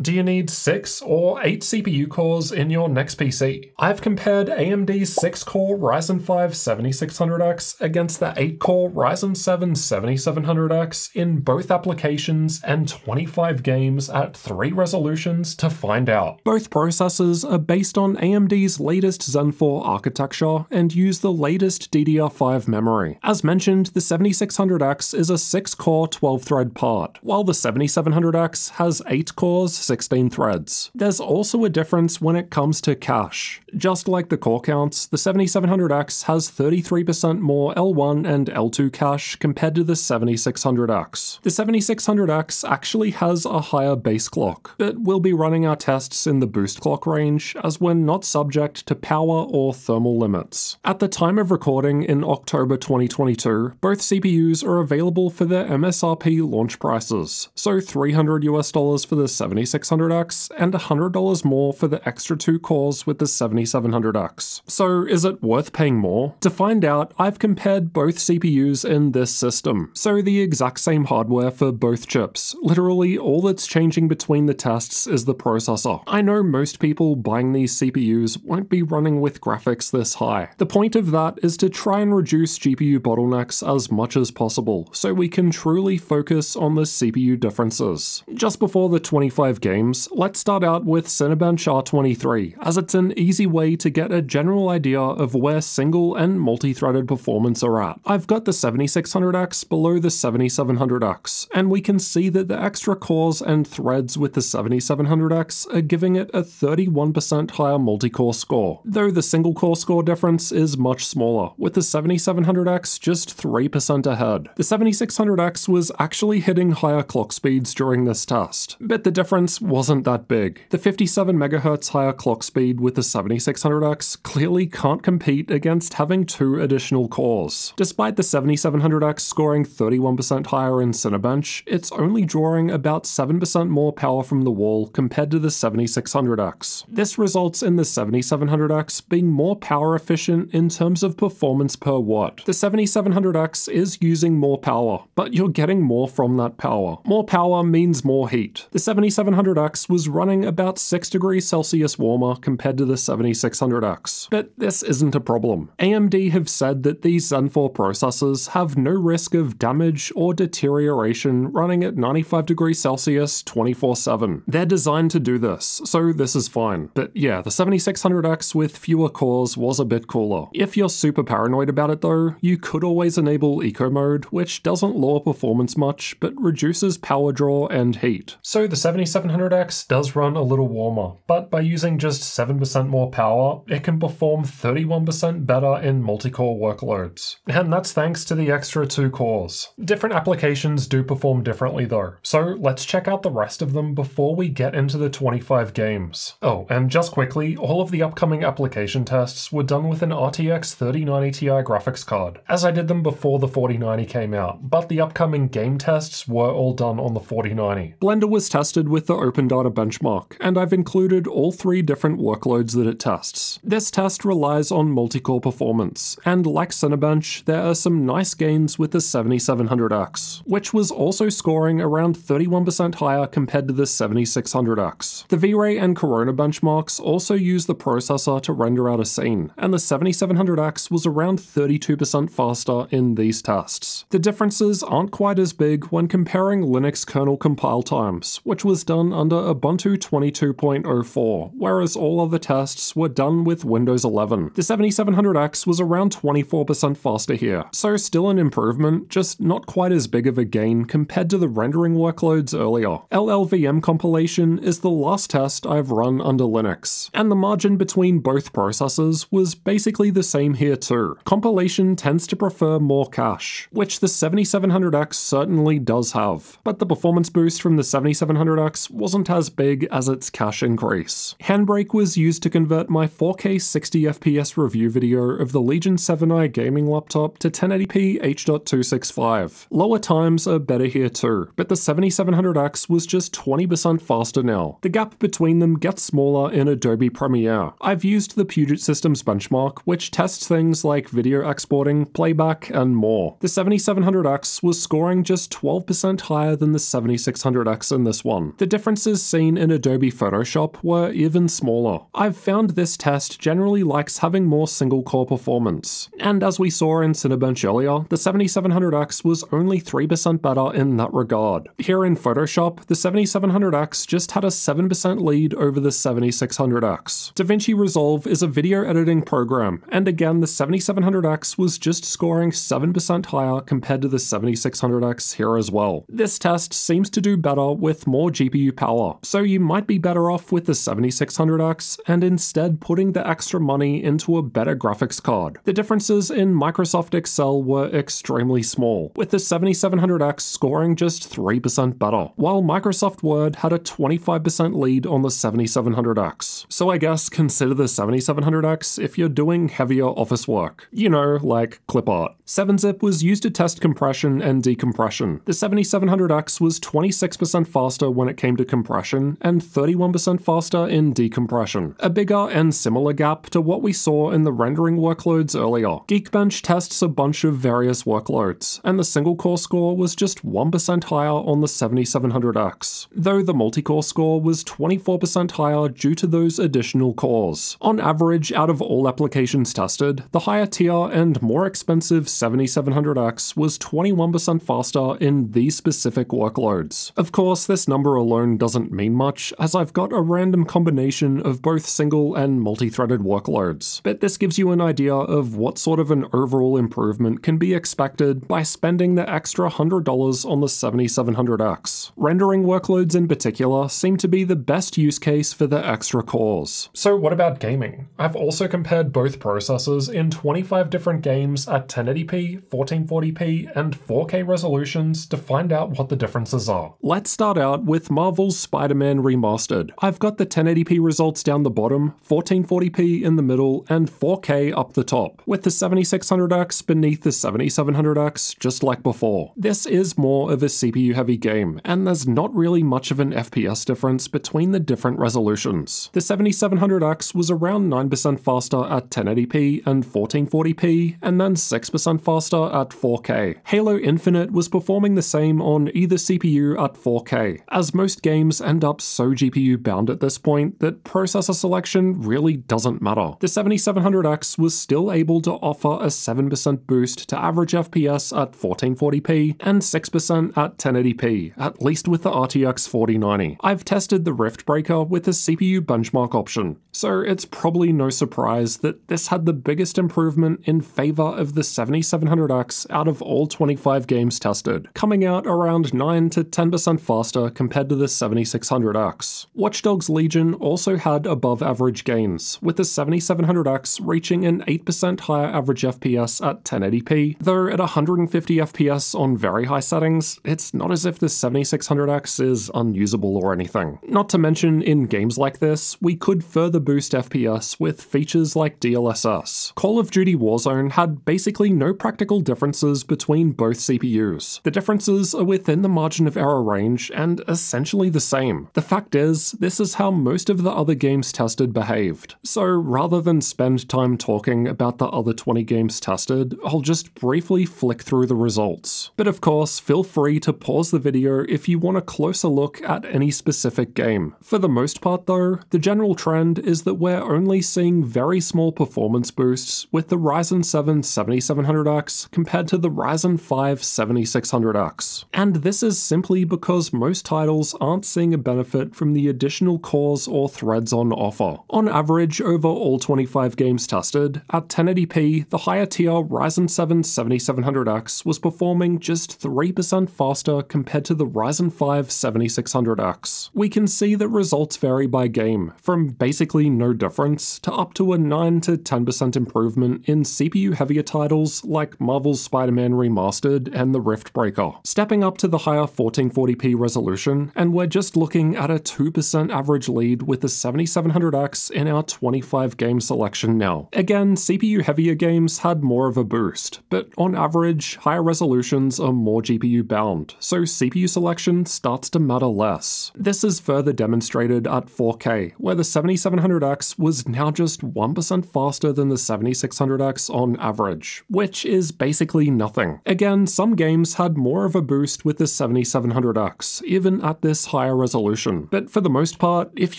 Do you need 6 or 8 CPU cores in your next PC? I've compared AMD's 6-core Ryzen 5 7600X against the 8-core Ryzen 7 7700X in both applications and 25 games at 3 resolutions to find out. Both processors are based on AMD's latest Zen 4 architecture and use the latest DDR5 memory. As mentioned, the 7600X is a 6-core 12-thread part, while the 7700X has 8 cores 16 threads. There's also a difference when it comes to cache. Just like the core counts, the 7700X has 33% more L1 and L2 cache compared to the 7600X. The 7600X actually has a higher base clock, but we'll be running our tests in the boost clock range as we're not subject to power or thermal limits. At the time of recording in October 2022, both CPUs are available for their MSRP launch prices, so 300 US dollars for the 7600 7600X and $100 more for the extra two cores with the 7700X. So is it worth paying more? To find out, I've compared both CPUs in this system. So the exact same hardware for both chips. Literally all that's changing between the tests is the processor. I know most people buying these CPUs won't be running with graphics this high. The point of that is to try and reduce GPU bottlenecks as much as possible, so we can truly focus on the CPU differences. Just before the 25 games, let's start out with Cinebench R23, as it's an easy way to get a general idea of where single and multi-threaded performance are at. I've got the 7600X below the 7700X, and we can see that the extra cores and threads with the 7700X are giving it a 31% higher multi-core score, though the single core score difference is much smaller, with the 7700X just 3% ahead. The 7600X was actually hitting higher clock speeds during this test, but the difference difference wasn't that big. The 57 MHz higher clock speed with the 7600X clearly can't compete against having two additional cores. Despite the 7700X scoring 31% higher in Cinebench, it's only drawing about 7% more power from the wall compared to the 7600X. This results in the 7700X being more power efficient in terms of performance per watt. The 7700X is using more power, but you're getting more from that power. More power means more heat. The 7700 700X was running about 6 degrees Celsius warmer compared to the 7600X. But this isn't a problem. AMD have said that these Zen 4 processors have no risk of damage or deterioration running at 95 degrees Celsius 24-7. They're designed to do this, so this is fine. But yeah, the 7600X with fewer cores was a bit cooler. If you're super paranoid about it though, you could always enable Eco Mode, which doesn't lower performance much, but reduces power draw and heat. So the 7700 700X does run a little warmer, but by using just 7% more power, it can perform 31% better in multi-core workloads. And that's thanks to the extra two cores. Different applications do perform differently though, so let's check out the rest of them before we get into the 25 games. Oh, and just quickly, all of the upcoming application tests were done with an RTX 3090 Ti graphics card, as I did them before the 4090 came out, but the upcoming game tests were all done on the 4090. Blender was tested with the Open Data benchmark, and I've included all three different workloads that it tests. This test relies on multi-core performance, and like Cinebench, there are some nice gains with the 7700X, which was also scoring around 31% higher compared to the 7600X. The V-Ray and Corona benchmarks also use the processor to render out a scene, and the 7700X was around 32% faster in these tests. The differences aren't quite as big when comparing Linux kernel compile times, which was done under Ubuntu 22.04, whereas all other tests were done with Windows 11. The 7700X was around 24% faster here, so still an improvement, just not quite as big of a gain compared to the rendering workloads earlier. LLVM compilation is the last test I've run under Linux, and the margin between both processors was basically the same here too. Compilation tends to prefer more cache, which the 7700X certainly does have, but the performance boost from the 7700X wasn't as big as its cache increase. Handbrake was used to convert my 4K 60fps review video of the Legion 7i gaming laptop to 1080p H.265. Lower times are better here too, but the 7700X was just 20% faster now. The gap between them gets smaller in Adobe Premiere. I've used the Puget Systems benchmark, which tests things like video exporting, playback, and more. The 7700X was scoring just 12% higher than the 7600X in this one. The differences seen in Adobe Photoshop were even smaller. I've found this test generally likes having more single core performance. And as we saw in Cinebench earlier, the 7700X was only 3% better in that regard. Here in Photoshop, the 7700X just had a 7% lead over the 7600X. DaVinci Resolve is a video editing program, and again the 7700X was just scoring 7% higher compared to the 7600X here as well. This test seems to do better with more GPU power, so you might be better off with the 7600X and instead putting the extra money into a better graphics card. The differences in Microsoft Excel were extremely small, with the 7700X scoring just 3% better, while Microsoft Word had a 25% lead on the 7700X. So I guess consider the 7700X if you're doing heavier office work. You know, like clip art. 7-zip was used to test compression and decompression. The 7700X was 26% faster when it came to compression and 31% faster in decompression, a bigger and similar gap to what we saw in the rendering workloads earlier. Geekbench tests a bunch of various workloads, and the single core score was just 1% higher on the 7700X, though the multi-core score was 24% higher due to those additional cores. On average, out of all applications tested, the higher tier and more expensive 7700X was 21% faster in these specific workloads. Of course, this number alone doesn't mean much, as I've got a random combination of both single and multi-threaded workloads, but this gives you an idea of what sort of an overall improvement can be expected by spending the extra $100 on the 7700X. Rendering workloads in particular seem to be the best use case for the extra cores. So what about gaming? I've also compared both processors in 25 different games at 1080p, 1440p, and 4K resolutions to find out what the differences are. Let's start out with Marvel's Spider-Man Remastered. I've got the 1080p results down the bottom, 1440p in the middle, and 4K up the top, with the 7600X beneath the 7700X just like before. This is more of a CPU heavy game, and there's not really much of an FPS difference between the different resolutions. The 7700X was around 9% faster at 1080p and 1440p, and then 6% faster at 4K. Halo Infinite was performing the same on either CPU at 4K, as most games end up so GPU bound at this point that processor selection really doesn't matter. The 7700X was still able to offer a 7% boost to average FPS at 1440p and 6% at 1080p, at least with the RTX 4090. I've tested the Riftbreaker with the CPU benchmark option, so it's probably no surprise that this had the biggest improvement in favor of the 7700X out of all 25 games tested, coming out around 9 to 10% faster compared to the 7600X. Watch Dogs Legion also had above average gains, with the 7700X reaching an 8% higher average FPS at 1080p, though at 150 FPS on very high settings, it's not as if the 7600X is unusable or anything. Not to mention, in games like this, we could further boost FPS with features like DLSS. Call of Duty Warzone had basically no practical differences between both CPUs. The differences are within the margin of error range and essentially the same. The fact is, this is how most of the other games tested behaved. So rather than spend time talking about the other 20 games tested, I'll just briefly flick through the results. But of course, feel free to pause the video if you want a closer look at any specific game. For the most part though, the general trend is that we're only seeing very small performance boosts with the Ryzen 7 7700X compared to the Ryzen 5 7600X. And this is simply because most titles aren't seeing a benefit from the additional cores or threads on offer. On average, over all 25 games tested, at 1080p, the higher tier Ryzen 7 7700X was performing just 3% faster compared to the Ryzen 5 7600X. We can see that results vary by game, from basically no difference to up to a 9 to 10% improvement in CPU heavier titles like Marvel's Spider-Man Remastered and the Riftbreaker. Stepping up to the higher 1440p resolution, and just looking at a 2% average lead with the 7700X in our 25 game selection now. Again, CPU heavier games had more of a boost, but on average, higher resolutions are more GPU bound, so CPU selection starts to matter less. This is further demonstrated at 4K, where the 7700X was now just 1% faster than the 7600X on average, which is basically nothing. Again, some games had more of a boost with the 7700X, even at this higher resolution. But for the most part, if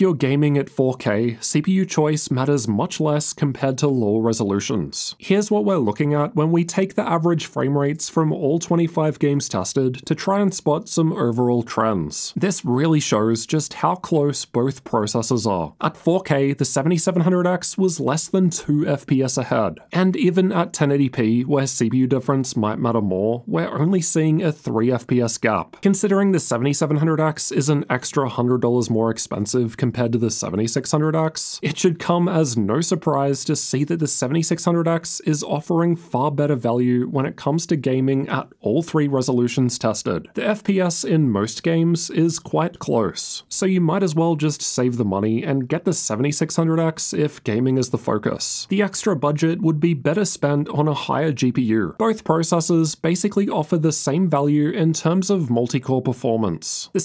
you're gaming at 4K, CPU choice matters much less compared to lower resolutions. Here's what we're looking at when we take the average frame rates from all 25 games tested to try and spot some overall trends. This really shows just how close both processors are. At 4K, the 7700X was less than 2 FPS ahead, and even at 1080p, where CPU difference might matter more, we're only seeing a 3 FPS gap. Considering the 7700X is an extra $100 more expensive compared to the 7600X, it should come as no surprise to see that the 7600X is offering far better value when it comes to gaming at all three resolutions tested. The FPS in most games is quite close, so you might as well just save the money and get the 7600X if gaming is the focus. The extra budget would be better spent on a higher GPU. Both processors basically offer the same value in terms of multi-core performance. The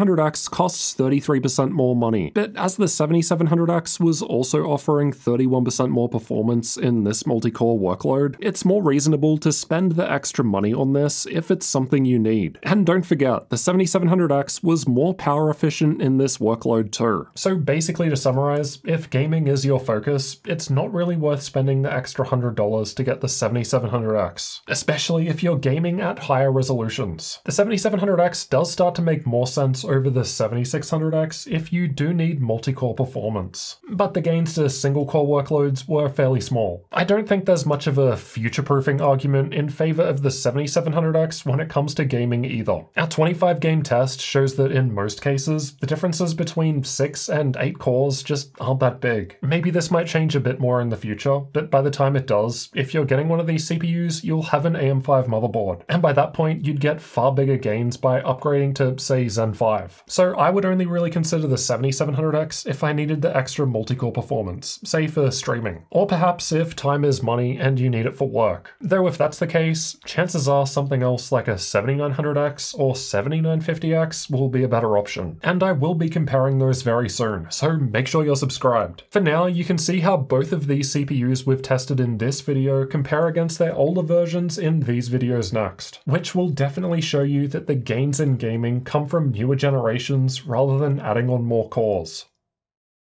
7700X costs 33% more money, but as the 7700X was also offering 31% more performance in this multi-core workload, it's more reasonable to spend the extra money on this if it's something you need. And don't forget, the 7700X was more power efficient in this workload too. So basically to summarize, if gaming is your focus, it's not really worth spending the extra $100 to get the 7700X, especially if you're gaming at higher resolutions. The 7700X does start to make more sense over the 7600X if you do need multi-core performance, but the gains to single-core workloads were fairly small. I don't think there's much of a future-proofing argument in favor of the 7700X when it comes to gaming either. Our 25 game test shows that in most cases, the differences between 6 and 8 cores just aren't that big. Maybe this might change a bit more in the future, but by the time it does, if you're getting one of these CPUs, you'll have an AM5 motherboard, and by that point, you'd get far bigger gains by upgrading to, say, Zen 5. So I would only really consider the 7700X if I needed the extra multi-core performance, say for streaming, or perhaps if time is money and you need it for work. Though if that's the case, chances are something else like a 7900X or 7950X will be a better option, and I will be comparing those very soon, so make sure you're subscribed. For now, you can see how both of these CPUs we've tested in this video compare against their older versions in these videos next, which will definitely show you that the gains in gaming come from newer generations rather than adding on more cores.